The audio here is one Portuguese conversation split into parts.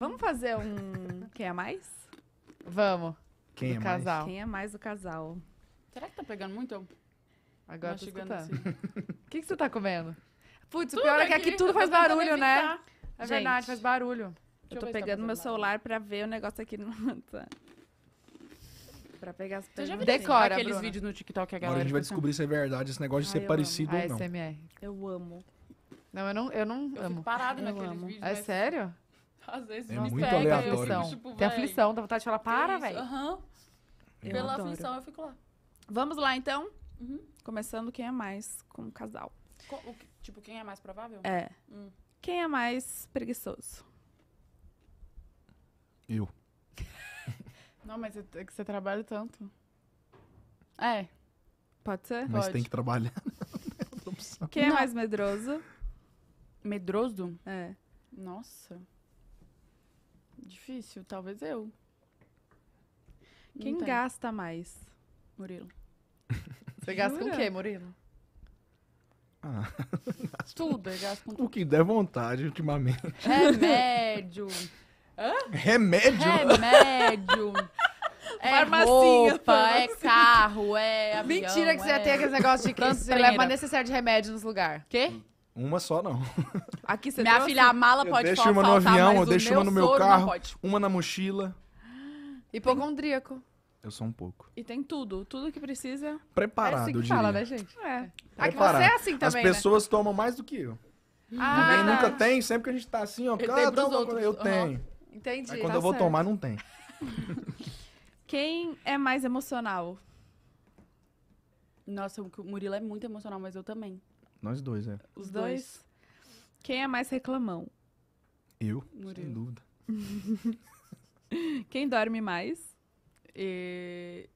Vamos fazer um quem é mais? Vamos. Quem do é mais? casal. Quem é mais o casal? Será que tá pegando muito? Agora tô escutando. assim. O que, que você tá comendo? Putz, o pior é que aqui tudo faz barulho, né? É Gente. verdade, faz barulho. Eu tô se tá pegando meu celular pra ver o negócio aqui no. Pra pegar as Você já viu. Decora, aqueles Bruna. vídeos no TikTok que a Agora galera a gente vai assim, descobrir se é verdade esse negócio de Ai, ser eu amo. parecido ou não. ASMR. Eu amo. Não, eu não, eu não Eu amo. fico parado Eu naqueles amo. vídeos. É mas sério? Às vezes É me muito pega, eu aleatório fico, isso. tipo, Tem aflição, dá vontade de falar, para, velho. Eu Pela adoro. aflição eu fico lá. Vamos lá, então? Uhum. Começando quem é mais com o casal. Co- o que- tipo, quem é mais provável? É. Hum. Quem é mais preguiçoso? Eu. Não, mas é é que você trabalha tanto. É. Pode ser? Mas Pode. tem que trabalhar. Opção. Quem é Não. mais medroso? Medroso? É. Nossa. Difícil, talvez eu. Não Quem tem. gasta mais? Murilo. Você gasta com o quê, Murilo? Ah, Tudo, eu gasto com o tudo. que der vontade ultimamente. Remédio. Remédio? Remédio. É Farmacinha, roupa, é carro, é avião, Mentira que você é... tem aquele negócio de que você leva uma necessária de remédio nos lugares. Quê? Uma só não. Aqui você Minha trouxe? filha, a mala Eu pode deixo fal- uma no faltar, avião, mas eu o deixo uma no meu carro. Uma na mochila. Hipocondríaco. Eu sou um pouco. E tem tudo. Tudo que precisa. É Preparado, assim eu que diria. fala, né, gente? É. Que Preparado. você é assim As também, né? pessoas tomam mais do que eu. Ah, Ninguém nunca tem, sempre que a gente tá assim, ó. Eu cara, tenho pros toma, outros, Eu aham. tenho. Entendi. Aí quando tá eu vou certo. tomar, não tem. Quem é mais emocional? Nossa, o Murilo é muito emocional, mas eu também. Nós dois, é. Os dois? Quem é mais reclamão? Eu, sem Murilo. dúvida. Quem dorme mais? E...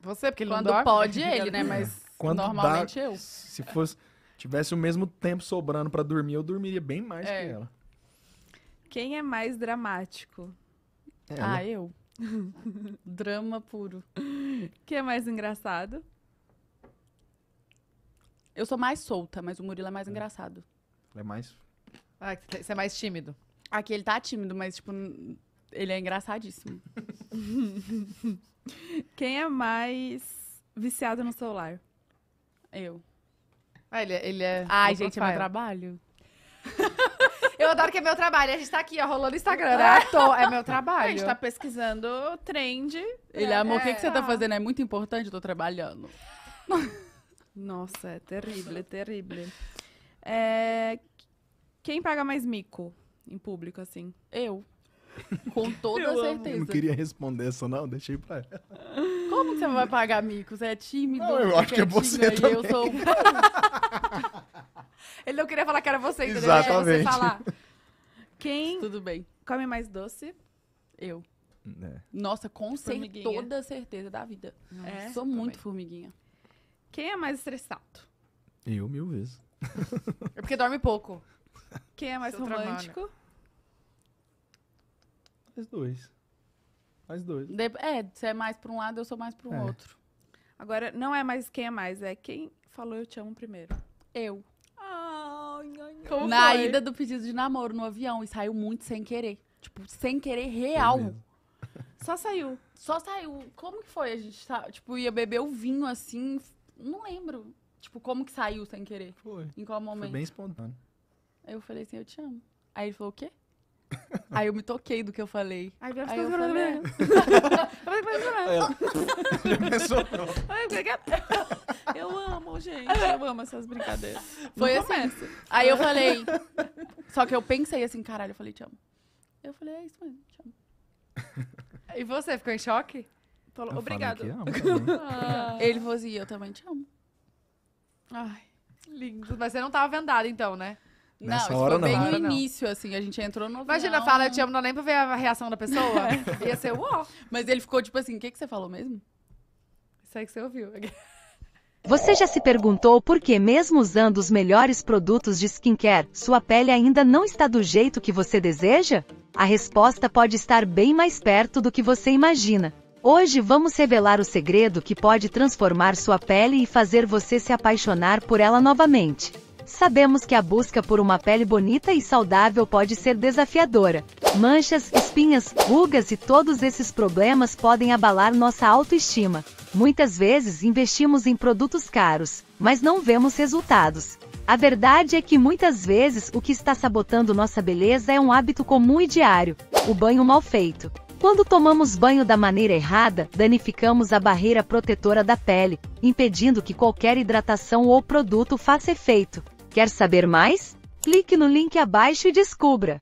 Você, porque ele Quando não dorme? pode ele, né? Mas Quando normalmente dá, eu. Se fosse, tivesse o mesmo tempo sobrando pra dormir, eu dormiria bem mais É. que ela. Quem é mais dramático? Ela. Ah, eu. Drama puro. Quem é mais engraçado? Eu sou mais solta, mas o Murilo é mais engraçado. Ela é mais. Ah, você é mais tímido. Aqui ele tá tímido, mas, tipo, ele é engraçadíssimo. Quem é mais viciado no celular? Eu. Ah, ele, é- ele é. Ai, gente, é meu profile. trabalho. Eu adoro que é meu trabalho. A gente tá aqui, ó, rolando Instagram, né? À toa, É meu A trabalho. gente tá pesquisando trend. Ele, amor, o que, que você tá fazendo? É muito importante, eu tô trabalhando. Nossa, é terrível, é terrível. É... Quem paga mais mico em público, assim? Eu. Com toda Eu amo. Eu certeza. não queria responder essa, não. Deixei pra ela. Como que você vai pagar mico? Você é tímido? Não, eu acho que é você e eu sou... Ele não queria falar que era você, entendeu? Exatamente. Deixa você falar. Quem Tudo bem. come mais doce? Eu. É. Nossa, com toda certeza da vida. É? Sou muito formiguinha. Quem é mais estressado? Eu mil vezes. É porque dorme pouco. Quem é mais Seu trabalho. romântico? Mais dois. Mais dois. De- É, você é mais pra um lado, eu sou mais pra um É. outro. Agora, não é mais quem é mais, é quem falou eu te amo primeiro. Eu. Ai, ai, ai. Como Na foi? ida do pedido de namoro no avião, e saiu muito sem querer. Tipo, sem querer real. Só saiu. Só saiu. Como que foi? A gente tá, tipo, ia beber o vinho assim. Não lembro. Tipo, como que saiu sem querer? Foi. Em qual Foi momento? bem espontâneo. Aí eu falei assim, eu te amo. Aí ele falou, o quê? Aí eu me toquei do que eu falei. Aí Aí eu falei? Eu amo, gente. Eu amo essas brincadeiras. Foi Não assim. começa. Aí eu falei. Só que eu pensei assim, caralho, eu falei, te amo. Eu falei, é isso mesmo, te amo. E você, ficou em choque? Falou, Eu obrigado. falei que amo. Ah. Ele falou assim, eu também te amo. Ai. Lindo. Mas você não tava vendado, então, né? Nessa não, isso hora foi não. bem no início, assim, a gente entrou no Imagina, fala, eu te amo, não nem pra ver a reação da pessoa. Ia ser uó. Mas ele ficou tipo assim, o que, que você falou mesmo? Isso aí que você ouviu. Você já se perguntou por que, mesmo usando os melhores produtos de skincare, sua pele ainda não está do jeito que você deseja? A resposta pode estar bem mais perto do que você imagina. Hoje vamos revelar o segredo que pode transformar sua pele e fazer você se apaixonar por ela novamente. Sabemos que a busca por uma pele bonita e saudável pode ser desafiadora, Manchas, espinhas, rugas e todos esses problemas podem abalar nossa autoestima. Muitas vezes investimos em produtos caros, mas não vemos resultados. A verdade é que muitas vezes o que está sabotando nossa beleza é um hábito comum e diário: o banho mal feito. Quando tomamos banho da maneira errada, danificamos a barreira protetora da pele, impedindo que qualquer hidratação ou produto faça efeito. Quer saber mais? Clique no link abaixo e descubra!